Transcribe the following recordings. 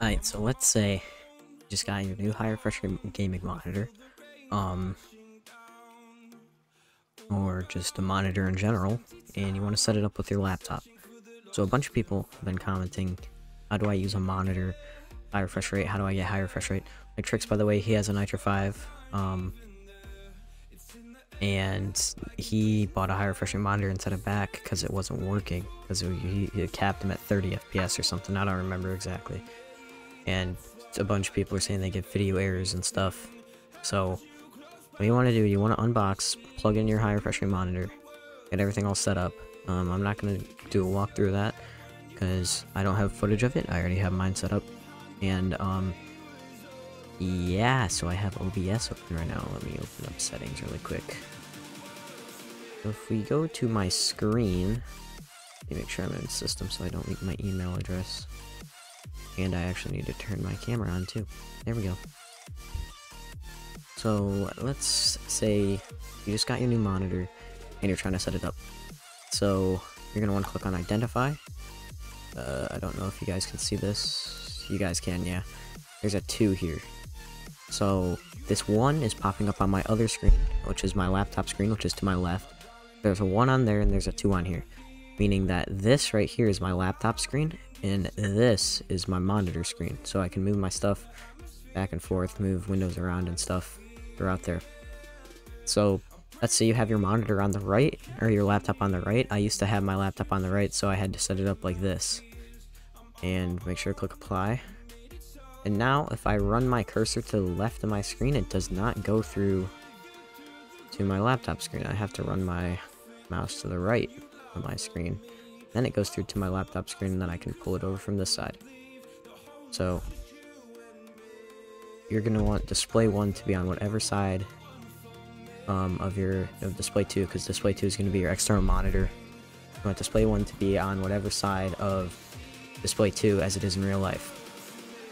Alright, so let's say you just got your new higher refresh rate gaming monitor, um, or just a monitor in general, and you want to set it up with your laptop. So a bunch of people have been commenting, how do I use a monitor, high refresh rate, how do I get high refresh rate? Like Tricks, by the way, he has a Nitro 5, um, and he bought a high refresh rate monitor and set it back because it wasn't working, because he, he capped him at 30 FPS or something, I don't remember exactly and a bunch of people are saying they get video errors and stuff. So, what you want to do, you want to unbox, plug in your high refresh rate monitor, get everything all set up. Um, I'm not going to do a walkthrough of that, because I don't have footage of it, I already have mine set up. And, um, yeah, so I have OBS open right now. Let me open up settings really quick. If we go to my screen, let me make sure I'm in system so I don't leak my email address. And I actually need to turn my camera on too. There we go. So let's say you just got your new monitor and you're trying to set it up. So you're gonna want to click on identify. Uh, I don't know if you guys can see this. You guys can, yeah. There's a two here. So this one is popping up on my other screen, which is my laptop screen, which is to my left. There's a one on there and there's a two on here. Meaning that this right here is my laptop screen and this is my monitor screen. So I can move my stuff back and forth move windows around and stuff throughout there. So let's say you have your monitor on the right or your laptop on the right. I used to have my laptop on the right so I had to set it up like this and make sure to click apply. And now if I run my cursor to the left of my screen it does not go through to my laptop screen. I have to run my mouse to the right of my screen then it goes through to my laptop screen and then I can pull it over from this side. So, you're going to want display 1 to be on whatever side um, of your of display 2, because display 2 is going to be your external monitor. You want display 1 to be on whatever side of display 2 as it is in real life.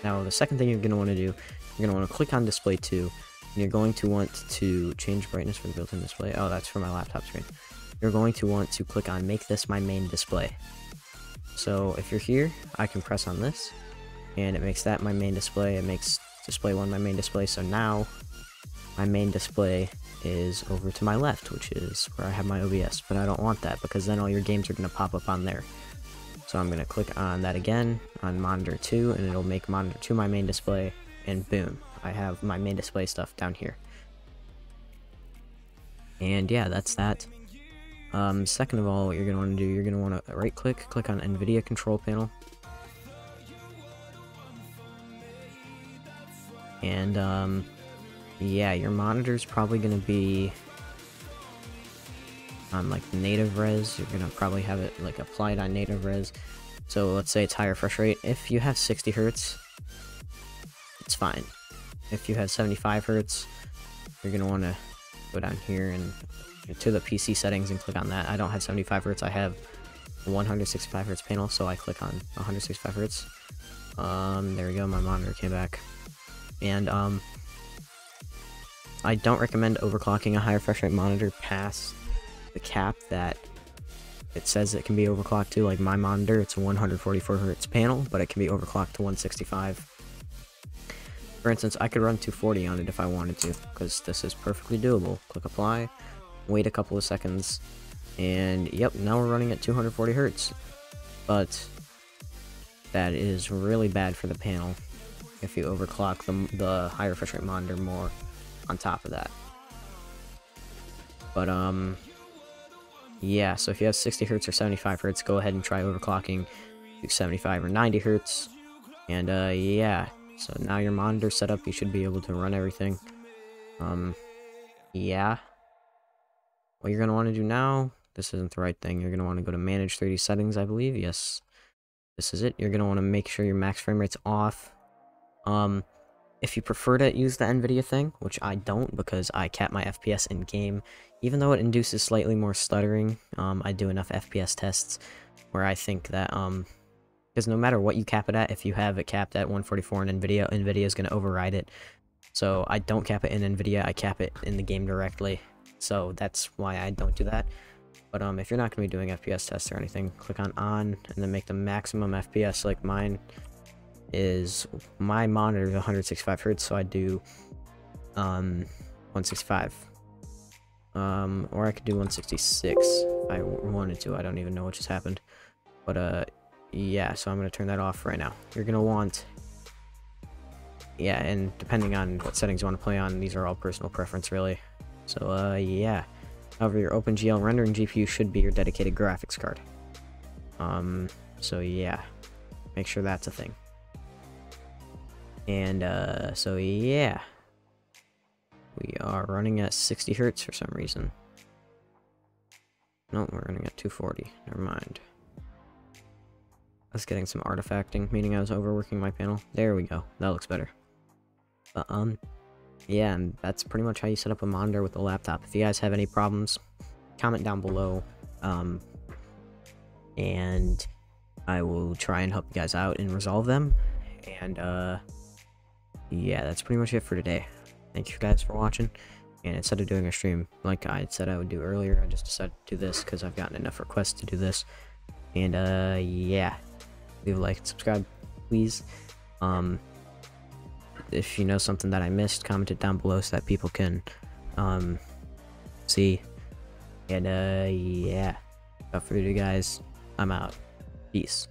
Now, the second thing you're going to want to do, you're going to want to click on display 2, and you're going to want to change brightness for the built-in display. Oh, that's for my laptop screen you're going to want to click on make this my main display. So if you're here, I can press on this, and it makes that my main display, it makes display 1 my main display, so now my main display is over to my left, which is where I have my OBS, but I don't want that because then all your games are going to pop up on there. So I'm going to click on that again, on monitor 2, and it'll make monitor 2 my main display, and boom, I have my main display stuff down here. And yeah, that's that. Um, second of all, what you're going to want to do, you're going to want to right click, click on NVIDIA control panel. And, um, yeah, your monitor's probably going to be on, like, native res. You're going to probably have it, like, applied on native res. So let's say it's higher refresh rate. If you have 60 hertz, it's fine. If you have 75 hertz, you're going to want to go down here and to the PC settings and click on that. I don't have 75 hertz. I have 165 hertz panel, so I click on 165 hertz. Um, there we go. My monitor came back, and um, I don't recommend overclocking a high refresh rate monitor past the cap that it says it can be overclocked to. Like my monitor, it's a 144 hertz panel, but it can be overclocked to 165. For instance, I could run 240 on it if I wanted to, because this is perfectly doable. Click apply, wait a couple of seconds, and yep, now we're running at 240 hertz. But that is really bad for the panel if you overclock the, the high refresh rate monitor more on top of that. But, um, yeah, so if you have 60 hertz or 75 hertz, go ahead and try overclocking to 75 or 90 hertz. And, uh, yeah, so now your monitor set up, you should be able to run everything. Um, yeah, what you're going to want to do now, this isn't the right thing. You're going to want to go to manage 3D settings, I believe. Yes, this is it. You're going to want to make sure your max frame rate's off. Um, if you prefer to use the NVIDIA thing, which I don't because I cap my FPS in-game, even though it induces slightly more stuttering, um, I do enough FPS tests where I think that, um, because no matter what you cap it at, if you have it capped at 144 in NVIDIA, NVIDIA is going to override it. So I don't cap it in NVIDIA, I cap it in the game directly. So that's why I don't do that. But um, if you're not going to be doing FPS tests or anything, click on on and then make the maximum FPS like mine. is my monitor is 165 hertz, so I do um 165. Um, or I could do 166 if I wanted to. I don't even know what just happened. But uh, yeah. So I'm gonna turn that off right now. You're gonna want yeah, and depending on what settings you want to play on, these are all personal preference, really. So, uh, yeah. However, your OpenGL rendering GPU should be your dedicated graphics card. Um, so yeah. Make sure that's a thing. And, uh, so yeah. We are running at 60 hertz for some reason. No, we're running at 240. Never mind. I was getting some artifacting, meaning I was overworking my panel. There we go. That looks better. But, um, yeah, and that's pretty much how you set up a monitor with a laptop. If you guys have any problems, comment down below. Um, and I will try and help you guys out and resolve them. And, uh, yeah, that's pretty much it for today. Thank you guys for watching. And instead of doing a stream like I said I would do earlier, I just decided to do this because I've gotten enough requests to do this. And, uh, yeah. Leave a like and subscribe, please. Um, if you know something that I missed, comment it down below so that people can um, see. And uh, yeah, without further ado, guys, I'm out. Peace.